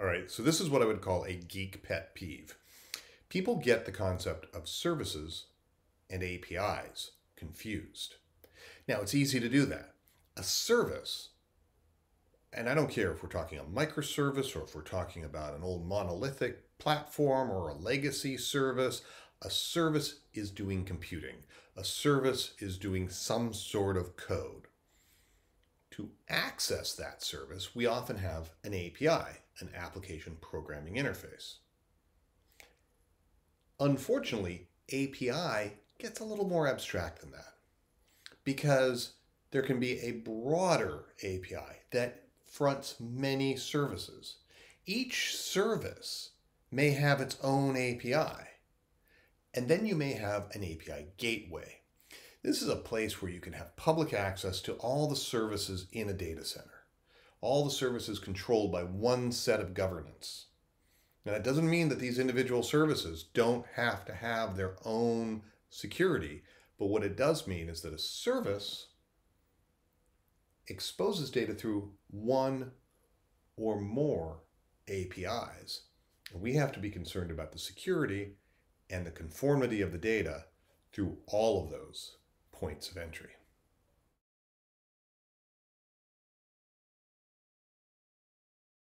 All right, so this is what I would call a geek pet peeve. People get the concept of services and APIs confused. Now, it's easy to do that. A service, and I don't care if we're talking a microservice or if we're talking about an old monolithic platform or a legacy service, a service is doing computing. A service is doing some sort of code. To access that service, we often have an API, an application programming interface. Unfortunately, API gets a little more abstract than that because there can be a broader API that fronts many services. Each service may have its own API, and then you may have an API gateway. This is a place where you can have public access to all the services in a data center, all the services controlled by one set of governance. Now, that doesn't mean that these individual services don't have to have their own security, but what it does mean is that a service exposes data through one or more APIs. And we have to be concerned about the security and the conformity of the data through all of those points of entry.